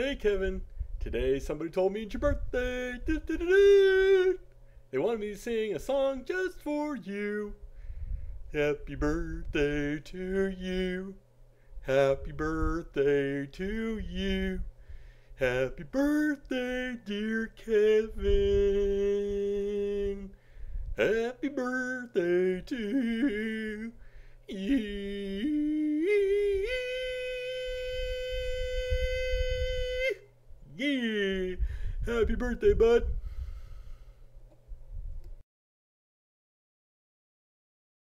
Hey Kevin, today somebody told me it's your birthday. They wanted me to sing a song just for you. Happy birthday to you. Happy birthday to you. Happy birthday, dear Kevin. Happy birthday to Yeah. Happy birthday, bud.